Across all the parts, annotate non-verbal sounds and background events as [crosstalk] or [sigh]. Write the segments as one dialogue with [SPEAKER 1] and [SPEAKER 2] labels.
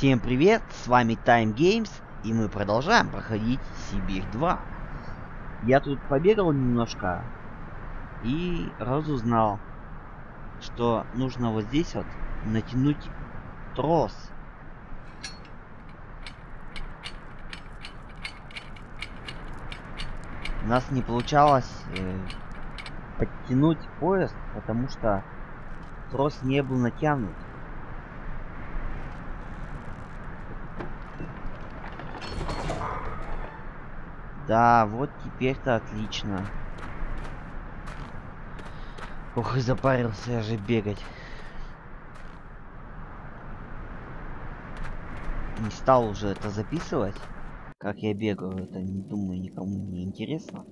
[SPEAKER 1] Всем привет, с вами Time Games, и мы продолжаем проходить Сибирь 2. Я тут побегал немножко и разузнал, что нужно вот здесь вот натянуть трос. У нас не получалось э, подтянуть поезд, потому что трос не был натянут. Да, вот теперь-то отлично. Ох, и запарился я же бегать. Не стал уже это записывать, как я бегаю. Это, не думаю, никому не интересно.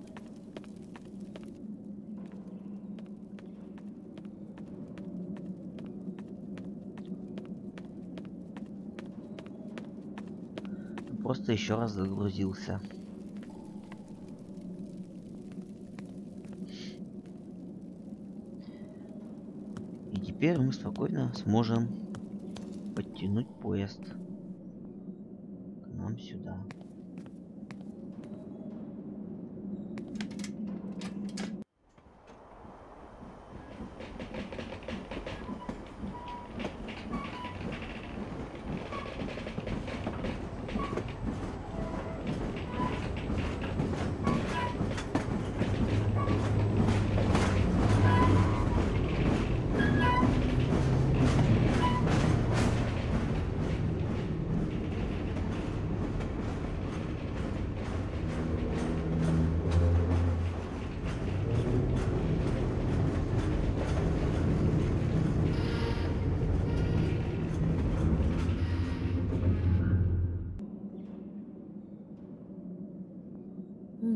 [SPEAKER 1] Просто еще раз загрузился. Теперь мы спокойно сможем подтянуть поезд к нам сюда.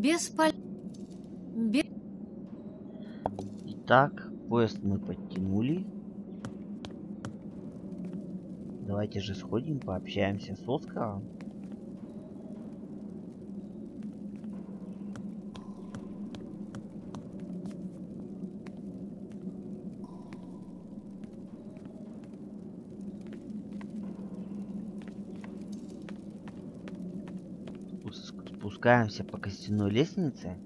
[SPEAKER 2] Беспол... Бе...
[SPEAKER 1] Итак, поезд мы подтянули. Давайте же сходим, пообщаемся с Оскаром. Спускаемся по костяной лестнице.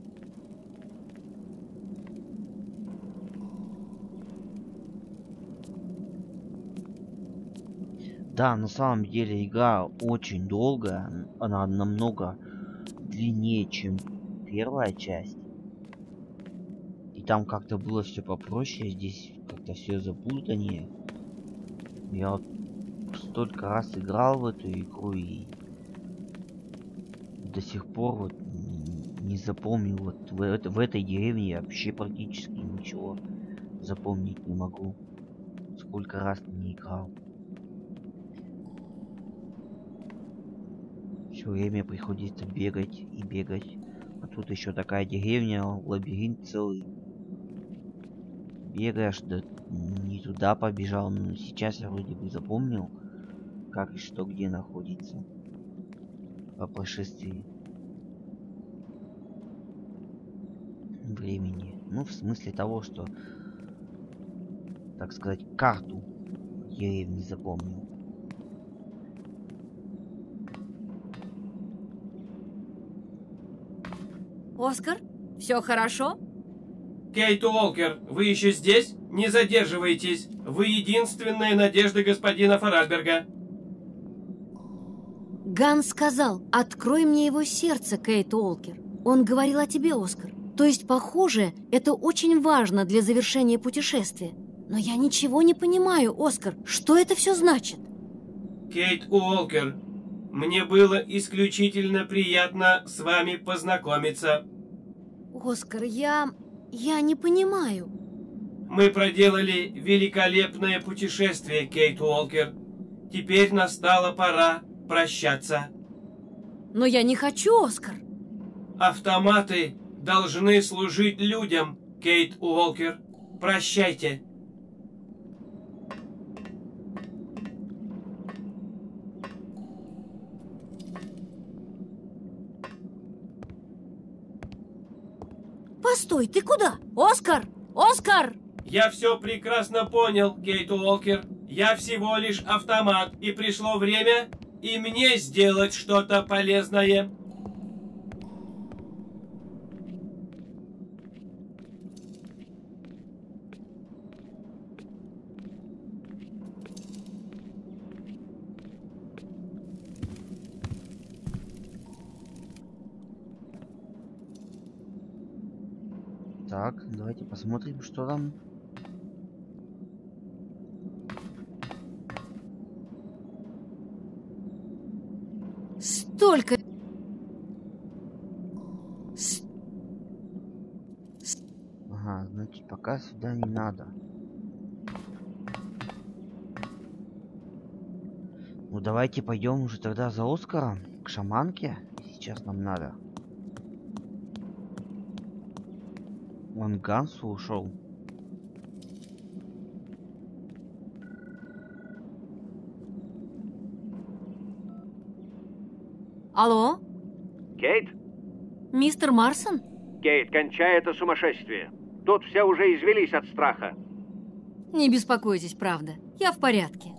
[SPEAKER 1] Да, на самом деле игра очень долгая, она намного длиннее, чем первая часть. И там как-то было все попроще, здесь как-то все запутаннее. Я вот столько раз играл в эту игру и до сих пор вот не запомнил вот в, это, в этой деревне я вообще практически ничего запомнить не могу. Сколько раз не играл. Все время приходится бегать и бегать. А тут еще такая деревня, лабиринт целый. Бегаешь, да не туда побежал, но сейчас я вроде бы запомнил, как и что где находится по прошествии времени. Ну, в смысле того, что, так сказать, карту деревни запомнил.
[SPEAKER 2] Оскар, все хорошо?
[SPEAKER 3] Кейт Уолкер, вы еще здесь? Не задерживайтесь. Вы единственная надежда господина Фаральберга.
[SPEAKER 2] Ган сказал, открой мне его сердце, Кейт Уолкер. Он говорил о тебе, Оскар. То есть, похоже, это очень важно для завершения путешествия. Но я ничего не понимаю, Оскар. Что это все значит?
[SPEAKER 3] Кейт Уолкер, мне было исключительно приятно с вами познакомиться.
[SPEAKER 2] Оскар, я... я не понимаю.
[SPEAKER 3] Мы проделали великолепное путешествие, Кейт Уолкер. Теперь настала пора прощаться.
[SPEAKER 2] Но я не хочу, Оскар.
[SPEAKER 3] Автоматы должны служить людям, Кейт Уолкер. Прощайте.
[SPEAKER 2] Постой, ты куда? Оскар! Оскар!
[SPEAKER 3] Я все прекрасно понял, Кейт Уолкер. Я всего лишь автомат, и пришло время и мне сделать что-то полезное.
[SPEAKER 1] Так, давайте посмотрим, что там.
[SPEAKER 2] Столько... С-
[SPEAKER 1] Ага, значит, пока сюда не надо. Ну давайте пойдем уже тогда за Оскаром к шаманке. Сейчас нам надо. Он Гансу ушел.
[SPEAKER 2] Алло,
[SPEAKER 4] Кейт?
[SPEAKER 2] мистер Марсон?
[SPEAKER 4] Кейт, кончай это сумасшествие. Тут все уже извелись от страха.
[SPEAKER 2] Не беспокойтесь, правда. Я в порядке.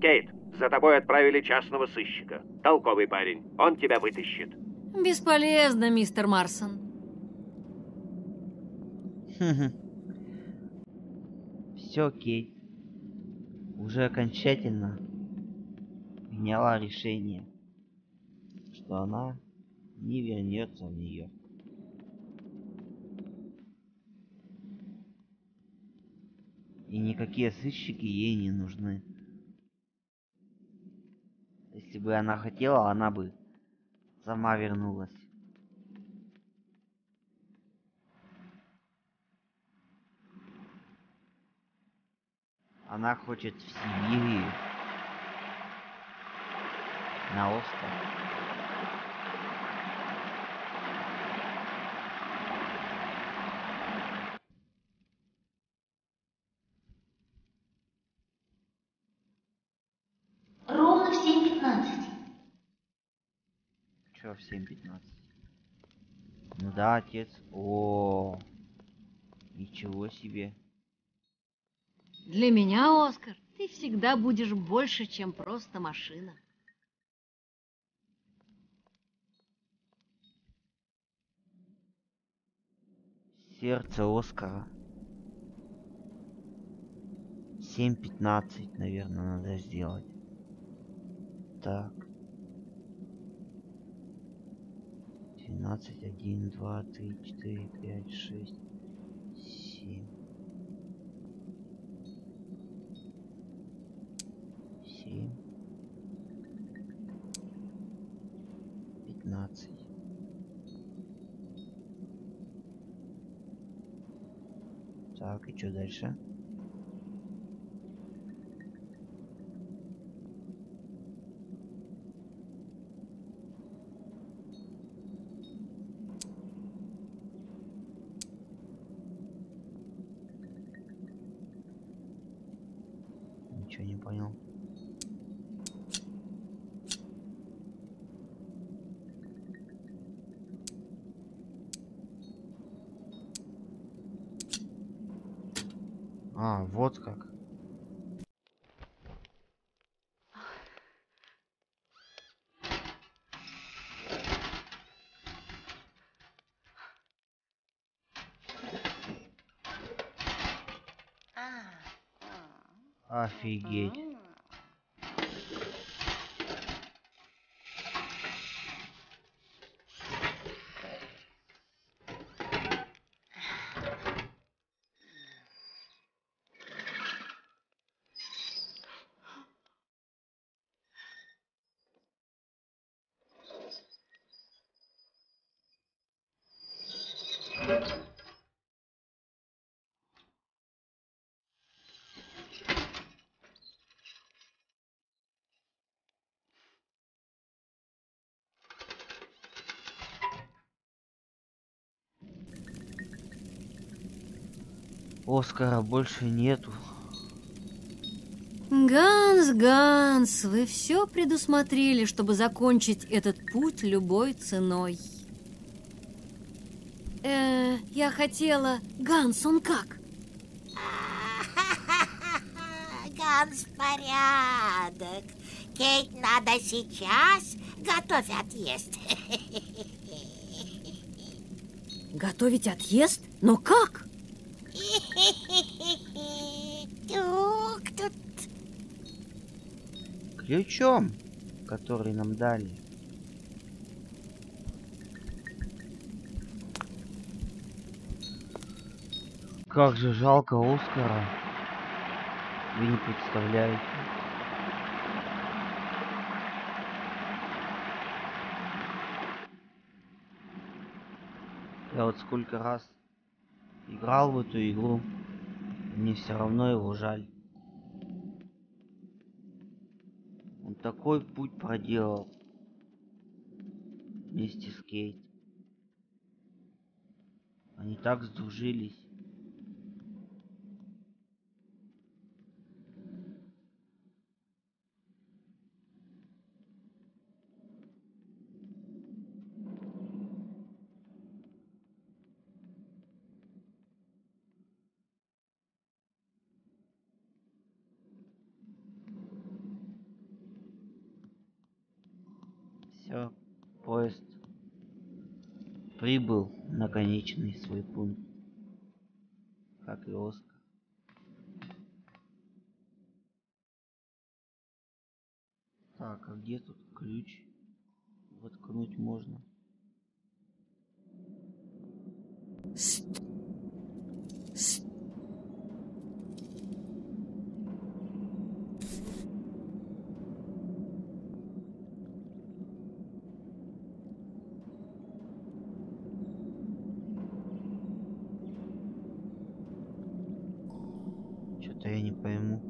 [SPEAKER 4] Кейт, за тобой отправили частного сыщика. Толковый парень. Он тебя вытащит.
[SPEAKER 2] Бесполезно, мистер Марсон.
[SPEAKER 1] Все окей. Уже окончательно приняла решение, что она не вернется в нее. И никакие сыщики ей не нужны. Если бы она хотела, она бы сама вернулась. Она хочет в Сибири. На остров. Чё в 7.15? Ну да, отец. О, ничего себе.
[SPEAKER 2] Для меня, Оскар, ты всегда будешь больше, чем просто машина.
[SPEAKER 1] Сердце Оскара. 7.15, наверное, надо сделать. Так. 12, 1, 2, 3, 4, 5, 6, 7. 7. 15. Так, и что дальше? Ничего не понял. А, вот как. figure Оскара больше нету.
[SPEAKER 2] Ганс, Ганс, вы все предусмотрели, чтобы закончить этот путь любой ценой. Э, я хотела... Ганс, он как? [laughs]
[SPEAKER 5] Лэнс, порядок. Кейт надо сейчас готовь отъезд. [laughs]
[SPEAKER 2] Готовить отъезд? Но как?
[SPEAKER 5] Тук, тут
[SPEAKER 1] Ключом, который нам дали. Как же жалко Оскара. Вы не представляете. Я вот сколько раз играл в эту игру, мне все равно его жаль. Он такой путь проделал вместе с Кейт. Они так сдружились. Все, поезд прибыл на конечный свой пункт, как и Оскар. Так, а где тут ключ? Воткнуть можно.
[SPEAKER 2] Ст- ст-
[SPEAKER 1] Что-то я не пойму.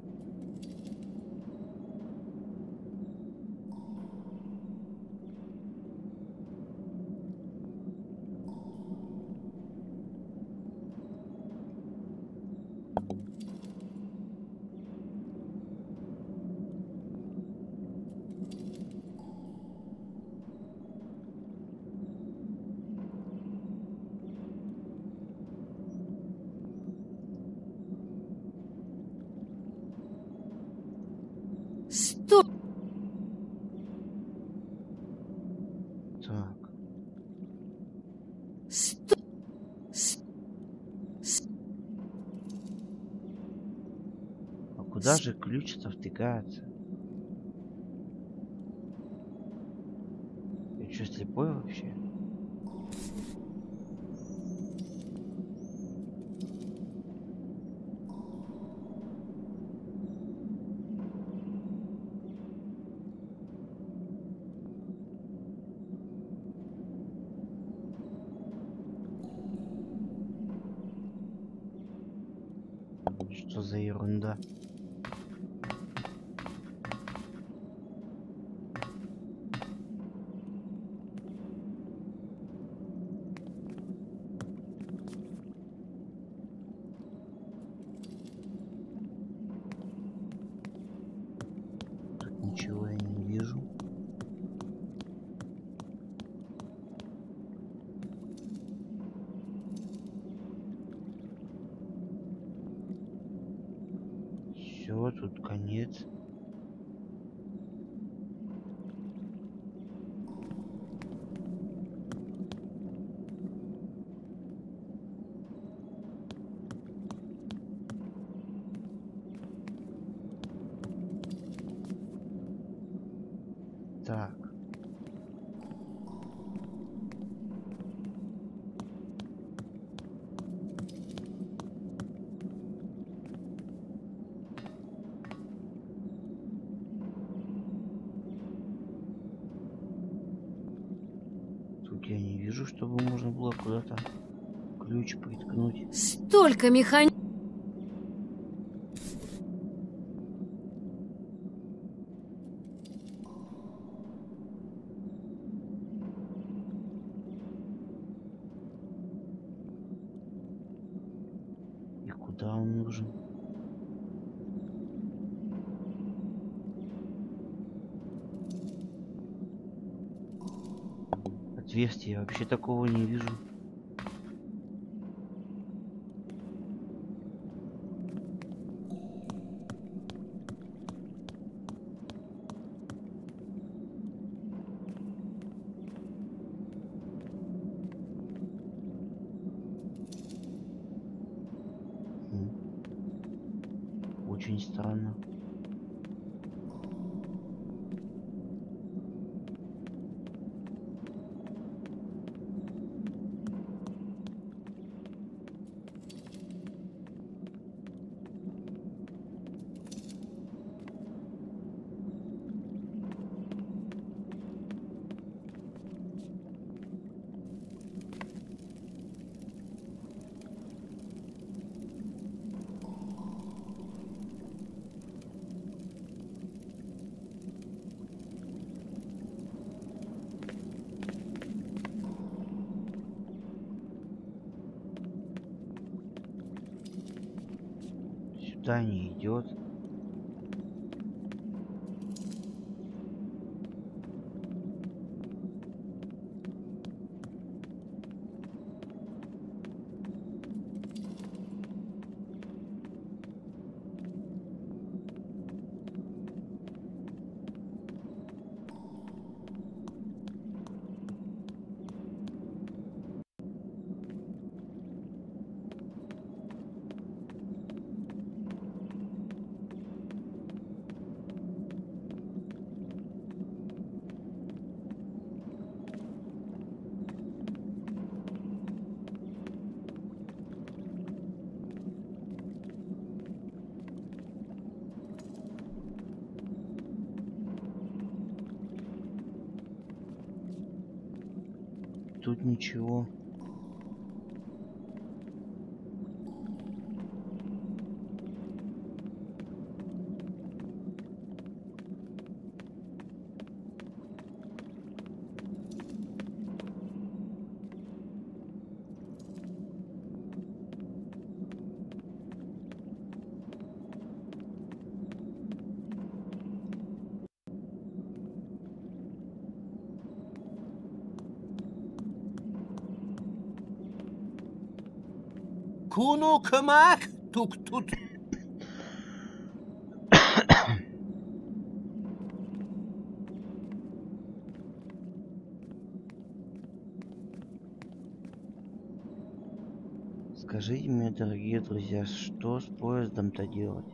[SPEAKER 2] Стоп!
[SPEAKER 1] Так,
[SPEAKER 2] Стоп! С-
[SPEAKER 1] а куда же ключ-то втыкается? Я что, слепой вообще? Что за ерунда? Тут ничего я не вижу. Все, тут конец. Так. Тут я не вижу, чтобы можно было куда-то приткнуть.
[SPEAKER 2] Столько механи...
[SPEAKER 1] И куда он нужен? Отверстия я вообще такого не вижу. Очень странно. Сюда не идет. Тут ничего.
[SPEAKER 6] Kunu kımak tuk tut.
[SPEAKER 1] Скажите мне, дорогие друзья, что с поездом-то делать?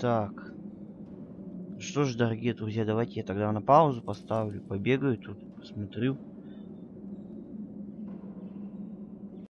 [SPEAKER 2] Так. Что ж, дорогие друзья, давайте я тогда на паузу поставлю, побегаю тут, посмотрю.